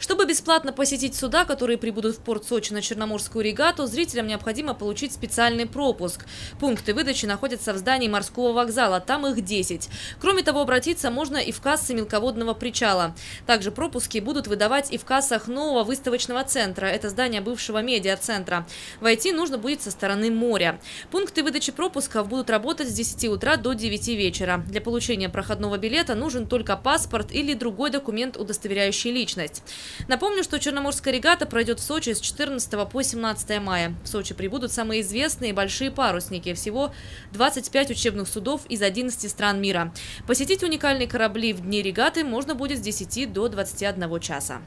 Чтобы бесплатно посетить суда, которые прибудут в порт Сочи на Черноморскую регату, зрителям необходимо получить специальный пропуск. Пункты выдачи находятся в здании морского вокзала, там их 10. Кроме того, обратиться можно и в кассы мелководного причала. Также пропуски будут выдавать и в кассах нового выставочного центра. Это здание бывшего медиацентра. Войти нужно будет со стороны моря. Пункты выдачи пропусков будут работать с 10 утра до 9 вечера. Для получения проходного билета нужен только паспорт или другой документ, удостоверяющий личность. Напомню, что Черноморская регата пройдет в Сочи с 14 по 17 мая. В Сочи прибудут самые известные большие парусники. Всего 25 учебных судов из 11 стран мира. Посетить уникальные корабли в дни регаты можно будет с 10 до 21 часа.